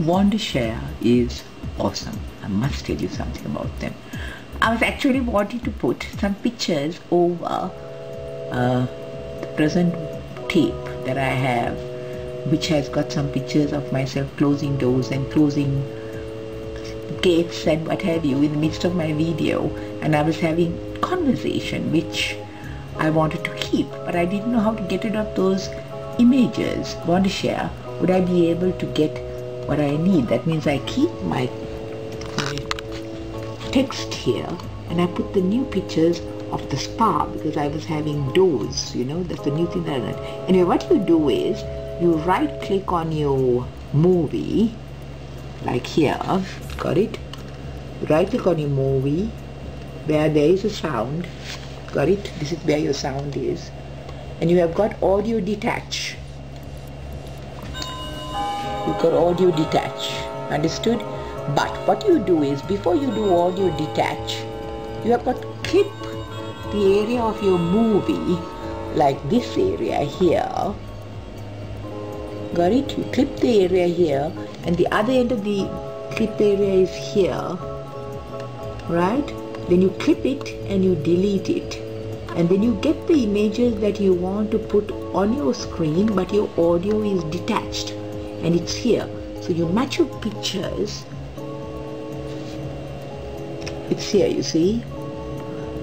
Wondershare is awesome. I must tell you something about them. I was actually wanting to put some pictures over uh, the present tape that I have, which has got some pictures of myself closing doors and closing gates and what have you in the midst of my video. And I was having conversation which I wanted to keep, but I didn't know how to get rid of those images. Wondershare. Would I be able to get what I need? That means I keep my text here and I put the new pictures of the spa because I was having doors, you know, that's the new thing that I learned. Anyway, what you do is you right click on your movie, like here, got it? Right click on your movie, where there is a sound, got it? This is where your sound is. And you have got audio detach. You've got audio detach, understood? But what you do is, before you do audio detach, you have got clip the area of your movie, like this area here. Got it? You clip the area here, and the other end of the clip area is here. Right? Then you clip it and you delete it. And then you get the images that you want to put on your screen, but your audio is detached and it's here. So you match your pictures. It's here, you see?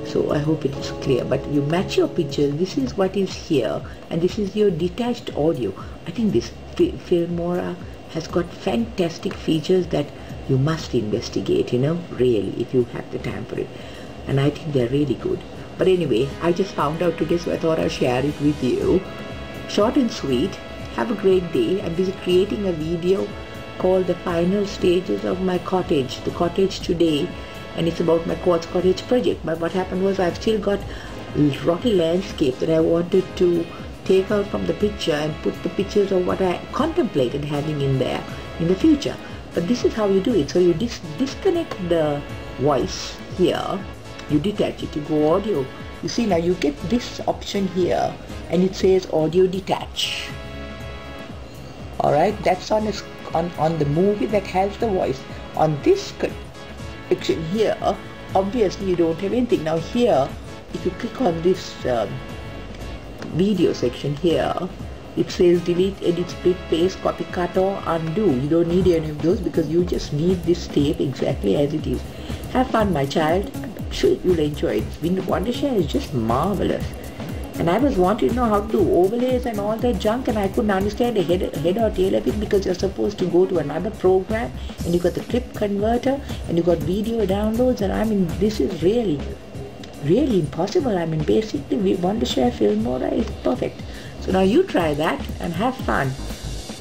So I hope it is clear. But you match your pictures this is what is here. And this is your detached audio. I think this Filmora has got fantastic features that you must investigate you know really if you have the time for it. And I think they're really good. But anyway I just found out today so I thought I'd share it with you. Short and sweet have a great day. I'm busy creating a video called the final stages of my cottage the cottage today. And it's about my quartz cottage project. But what happened was I've still got rocky landscape that I wanted to take out from the picture and put the pictures of what I contemplated having in there in the future. But this is how you do it. So you dis disconnect the voice here. You detach it. You go audio. You see now you get this option here and it says audio detach alright that's on, on on the movie that has the voice on this section here, obviously you don't have anything. Now here, if you click on this um, video section here, it says delete, edit, split, paste, copy, cut or undo. You don't need any of those because you just need this tape exactly as it is. Have fun my child. I'm sure you'll enjoy it. Wondershare is just marvelous. And I was wanting to know how to do overlays and all that junk and I couldn't understand a head, head or tail of it because you're supposed to go to another program and you got the clip converter and you got video downloads and I mean this is really, really impossible. I mean basically Wondershare Filmora is perfect. So now you try that and have fun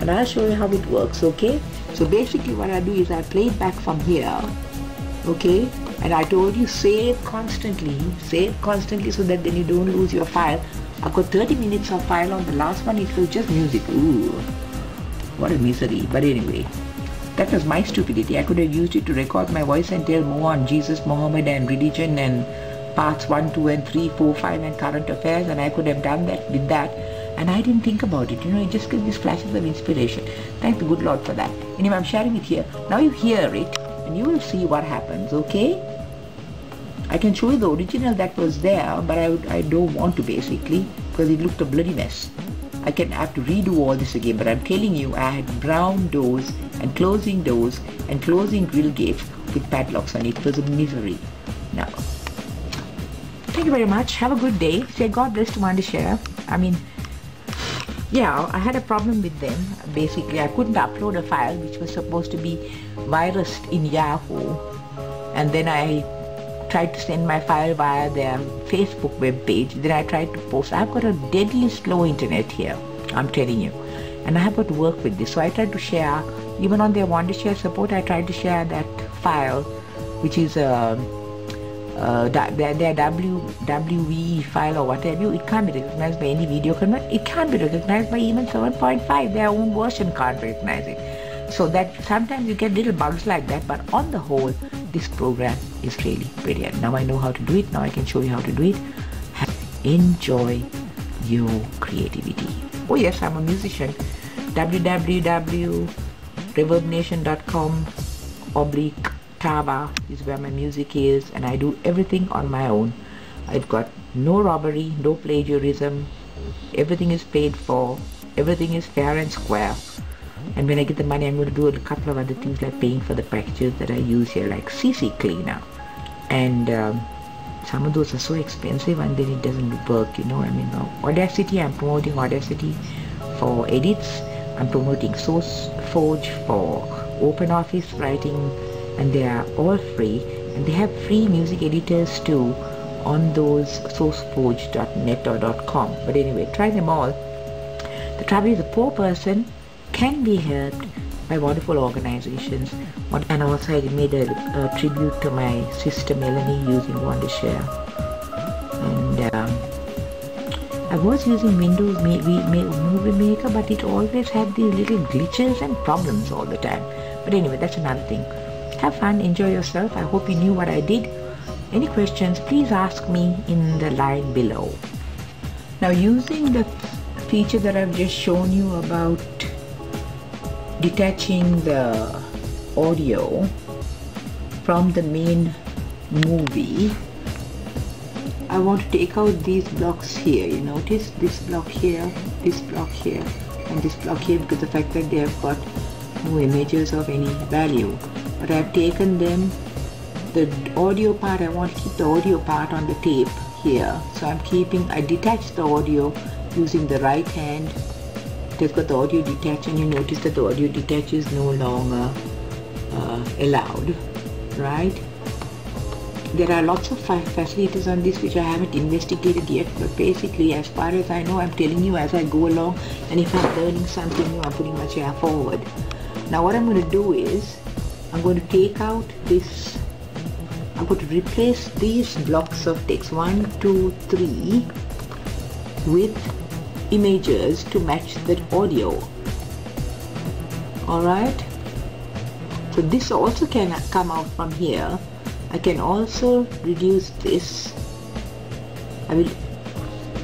and I'll show you how it works, okay? So basically what I do is I play it back from here, okay? And I told you save constantly, save constantly so that then you don't lose your file. I've got 30 minutes of file on the last one, it was just music. Ooh, what a misery. But anyway, that was my stupidity. I could have used it to record my voice and tell more on Jesus, Muhammad and religion and parts 1, 2 and 3, 4, 5 and current affairs and I could have done that with that and I didn't think about it. You know, it just gives these flashes of inspiration. Thank the good Lord for that. Anyway, I'm sharing it here. Now you hear it and you will see what happens, okay? I can show you the original that was there, but I, I don't want to basically because it looked a bloody mess. I can have to redo all this again, but I'm telling you, I had brown doors and closing doors and closing grill gates with padlocks on it. It was a misery. Now, thank you very much. Have a good day. Say God bless to Wondershare. I mean, yeah, I had a problem with them. Basically, I couldn't upload a file which was supposed to be virused in Yahoo. And then I tried to send my file via their Facebook web page. Then I tried to post. I've got a deadly slow internet here, I'm telling you. And I have got to work with this. So I tried to share, even on their Wondershare support, I tried to share that file, which is a, uh, their, their w, WVE file or whatever. It can't be recognized by any video convert. It can't be recognized by even 7.5. Their own version can't recognize it. So that sometimes you get little bugs like that, but on the whole, this program is really brilliant. Now I know how to do it. Now I can show you how to do it. Enjoy your creativity. Oh yes, I'm a musician. www.reverbnation.com oblique tava is where my music is and I do everything on my own. I've got no robbery, no plagiarism, everything is paid for, everything is fair and square. And when I get the money, I'm going to do a couple of other things like paying for the packages that I use here, like CC Cleaner. And um, some of those are so expensive and then it doesn't work, you know. I mean, Audacity, I'm promoting Audacity for edits. I'm promoting SourceForge for OpenOffice writing and they are all free and they have free music editors too on those sourceforge.net or .com but anyway try them all the trouble is a poor person can be helped by wonderful organizations and also I made a, a tribute to my sister Melanie using Wondershare and um, I was using Windows Movie Maker but it always had these little glitches and problems all the time but anyway that's another thing have fun, enjoy yourself. I hope you knew what I did. Any questions, please ask me in the line below. Now using the feature that I've just shown you about detaching the audio from the main movie. I want to take out these blocks here you notice? This block here this block here and this block here because the fact that they have got no images of any value. But I've taken them. The audio part I want to keep the audio part on the tape here. So I'm keeping I detach the audio using the right hand has got the audio detach and you notice that the audio detach is no longer uh, allowed right? There are lots of facilities on this which I haven't investigated yet but basically as far as I know I'm telling you as I go along and if I'm learning something new I'm putting my chair forward. Now what I'm going to do is I'm going to take out this I'm going to replace these blocks of text one two three with images to match the audio. Alright so this also can come out from here. I can also reduce this. I will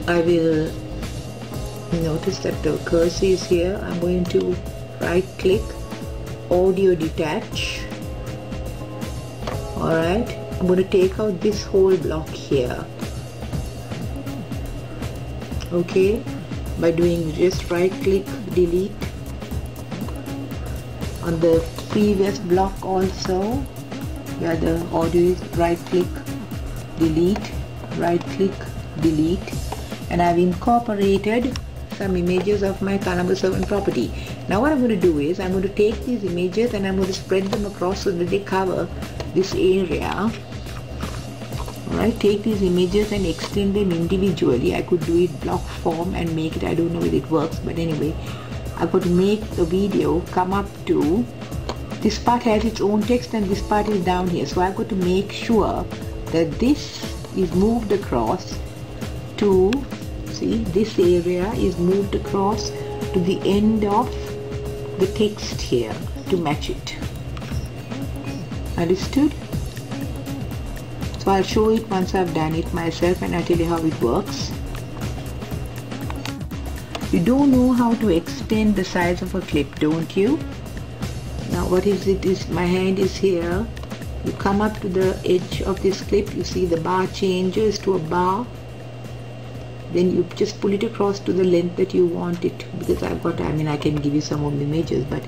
I will notice that the cursor is here. I'm going to right click audio detach. Alright I'm going to take out this whole block here. Okay by doing just right click delete on the previous block also where the audio is right click delete right click delete and I've incorporated some images of my number 7 property. Now what I'm going to do is I'm going to take these images and I'm going to spread them across so that they cover this area. Alright, take these images and extend them individually. I could do it block form and make it, I don't know whether it works, but anyway, I've got to make the video come up to, this part has its own text and this part is down here. So I've got to make sure that this is moved across to see this area is moved across to the end of the text here to match it understood I'll show it once I've done it myself and I'll tell you how it works. You don't know how to extend the size of a clip don't you? Now what is it is my hand is here. You come up to the edge of this clip you see the bar changes to a bar. Then you just pull it across to the length that you want it because I've got I mean I can give you some of the images but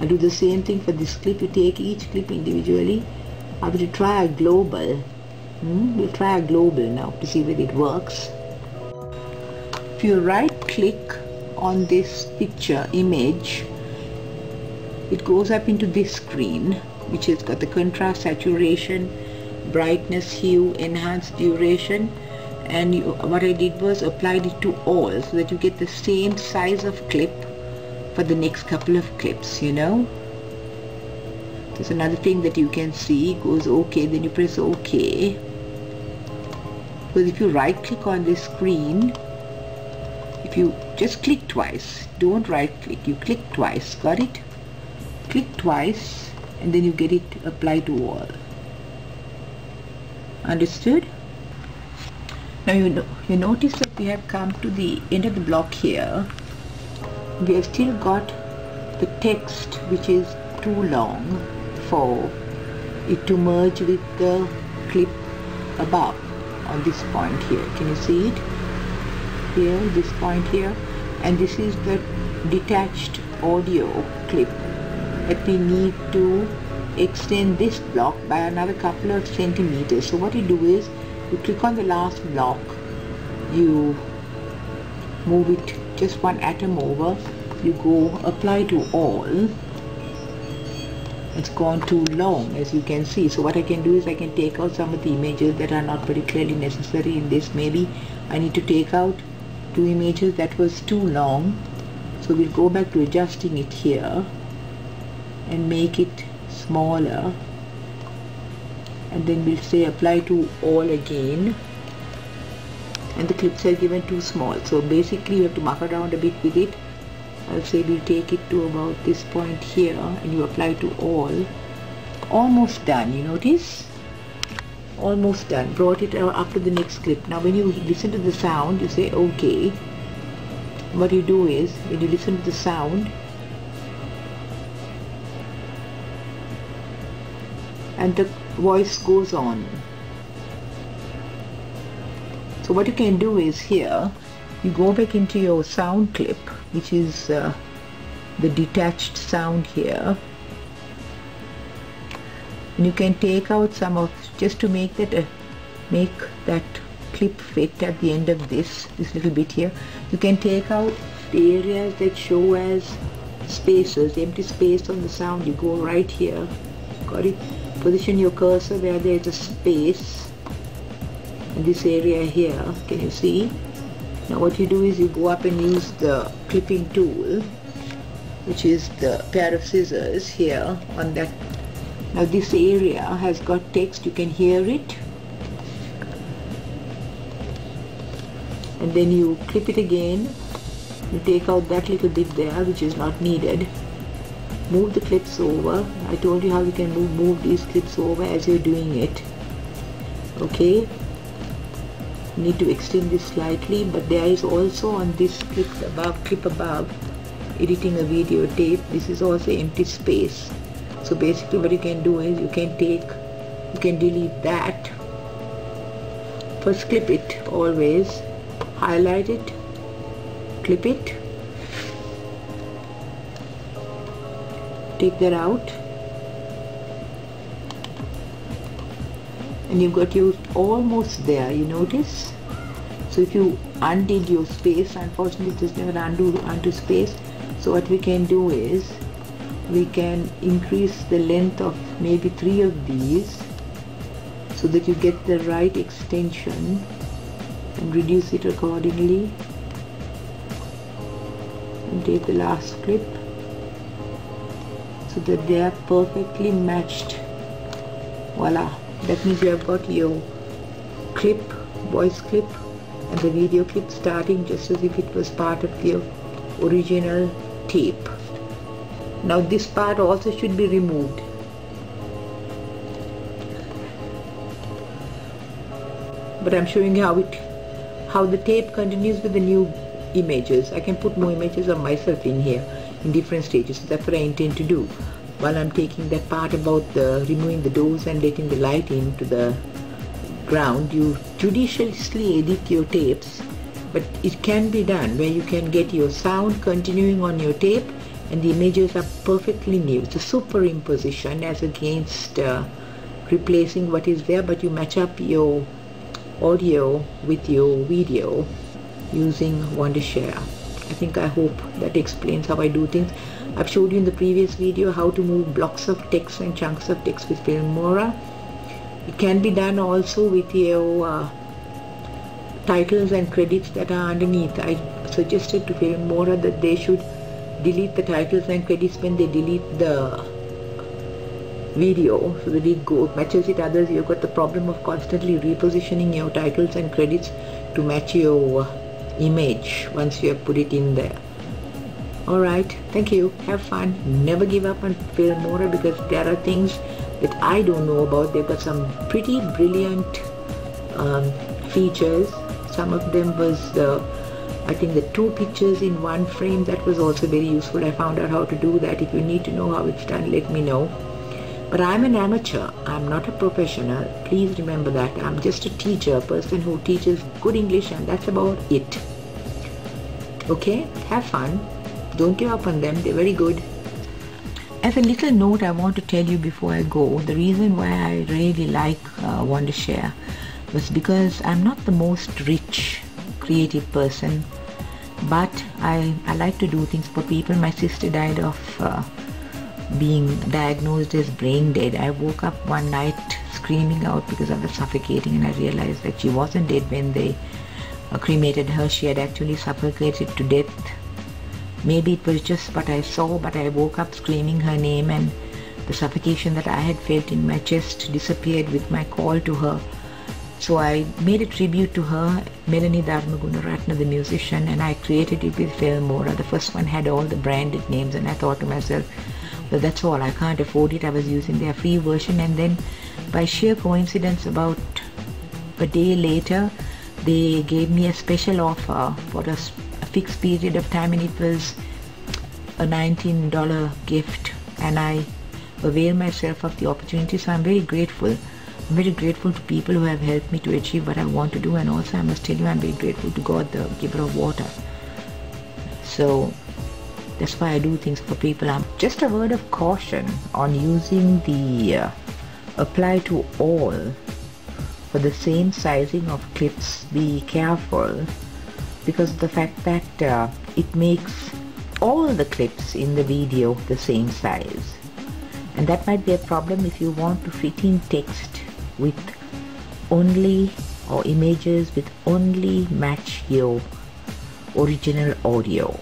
I do the same thing for this clip. You take each clip individually. I will try a global hmm? we'll try a global now to see whether it works if you right click on this picture image it goes up into this screen which has got the contrast saturation brightness hue enhanced duration and you, what I did was applied it to all so that you get the same size of clip for the next couple of clips you know there's another thing that you can see goes OK then you press OK because if you right click on this screen if you just click twice don't right click you click twice got it? Click twice and then you get it applied to all. Understood? Now you, know, you notice that we have come to the end of the block here. We have still got the text which is too long for it to merge with the clip above on this point here. Can you see it? Here, this point here. And this is the detached audio clip that we need to extend this block by another couple of centimeters. So what you do is you click on the last block, you move it just one atom over, you go apply to all. It's gone too long as you can see. So what I can do is I can take out some of the images that are not particularly necessary in this. Maybe I need to take out two images that was too long. So we'll go back to adjusting it here and make it smaller and then we'll say apply to all again and the clips are given too small so basically you have to muck around a bit with it I'll say we'll take it to about this point here and you apply to all. Almost done you notice? Almost done. Brought it uh, up to the next clip. Now when you listen to the sound you say okay. What you do is when you listen to the sound and the voice goes on. So what you can do is here, you go back into your sound clip, which is uh, the detached sound here. And you can take out some of, just to make that, uh, make that clip fit at the end of this, this little bit here. You can take out the areas that show as spaces, empty space on the sound. You go right here, got it? position your cursor where there is a space in this area here can you see now what you do is you go up and use the clipping tool which is the pair of scissors here on that. Now this area has got text. You can hear it. And then you clip it again. You take out that little bit there which is not needed. Move the clips over. I told you how you can move, move these clips over as you're doing it. Okay need to extend this slightly but there is also on this clip above clip above editing a video tape. This is also empty space. So basically what you can do is you can take you can delete that. First clip it always highlight it clip it. Take that out and you've got you almost there you notice? So if you undid your space unfortunately this never undo undo space. So what we can do is we can increase the length of maybe three of these so that you get the right extension and reduce it accordingly. And take the last clip so that they are perfectly matched. Voila that means you have got your clip voice clip and the video clip starting just as if it was part of the original tape now this part also should be removed but I'm showing you how it how the tape continues with the new images I can put more images of myself in here in different stages. That's what I intend to do. While I'm taking that part about the removing the doors and letting the light into the ground, you judiciously edit your tapes, but it can be done where you can get your sound continuing on your tape and the images are perfectly new. It's a superimposition as against uh, replacing what is there, but you match up your audio with your video using Wondershare. I think I hope that explains how I do things. I've showed you in the previous video how to move blocks of text and chunks of text with Filmora. It can be done also with your uh, titles and credits that are underneath. I suggested to Filmora that they should delete the titles and credits when they delete the video so that it go matches it others you've got the problem of constantly repositioning your titles and credits to match your image once you have put it in there. Alright thank you. Have fun. Never give up on Filmora because there are things that I don't know about. They've got some pretty brilliant um, features. Some of them was uh, I think the two pictures in one frame that was also very useful. I found out how to do that. If you need to know how it's done let me know but I'm an amateur. I'm not a professional. Please remember that. I'm just a teacher a person who teaches good English and that's about it. Okay? Have fun. Don't give up on them. They're very good. As a little note I want to tell you before I go the reason why I really like uh, Wondershare was because I'm not the most rich creative person but I, I like to do things for people. My sister died of uh, being diagnosed as brain dead. I woke up one night screaming out because I was suffocating and I realized that she wasn't dead when they uh, cremated her. She had actually suffocated to death. Maybe it was just what I saw, but I woke up screaming her name and the suffocation that I had felt in my chest disappeared with my call to her. So I made a tribute to her, Melanie Dharmagunaratna, the musician, and I created it with Filmora. The first one had all the branded names, and I thought to myself, well, that's all. I can't afford it. I was using their free version, and then by sheer coincidence, about a day later, they gave me a special offer for a, a fixed period of time, and it was a $19 gift, and I avail myself of the opportunity. So I'm very grateful I'm very grateful to people who have helped me to achieve what I want to do and also I must tell you I'm very grateful to God the giver of water so that's why I do things for people. I'm just a word of caution on using the uh, apply to all for the same sizing of clips. Be careful because the fact that uh, it makes all the clips in the video the same size. And that might be a problem if you want to fit in text with only or images with only match your original audio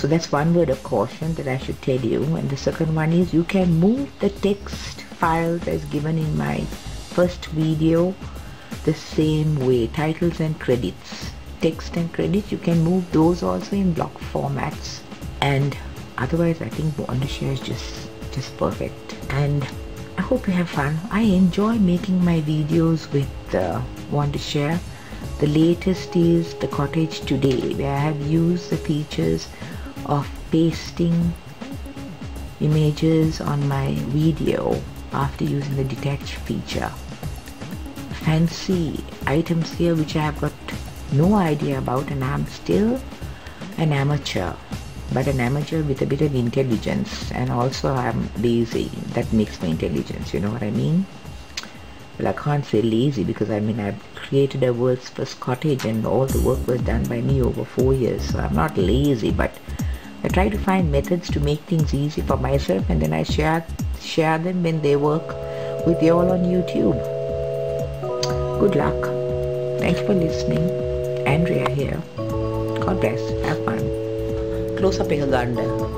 so that's one word of caution that I should tell you. And the second one is you can move the text files as given in my first video the same way. Titles and credits. Text and credits you can move those also in block formats. And otherwise I think Wondershare is just just perfect. And I hope you have fun. I enjoy making my videos with uh, Wondershare. The latest is the cottage today where I have used the features of pasting images on my video after using the detach feature. Fancy items here which I have got no idea about and I'm still an amateur but an amateur with a bit of intelligence and also I'm lazy that makes me intelligence you know what I mean well I can't say lazy because I mean I've created a world's first cottage and all the work was done by me over four years so I'm not lazy but I try to find methods to make things easy for myself and then I share, share them when they work with you all on YouTube. Good luck. Thank you for listening. Andrea here. God bless. Have fun. Close up your garden.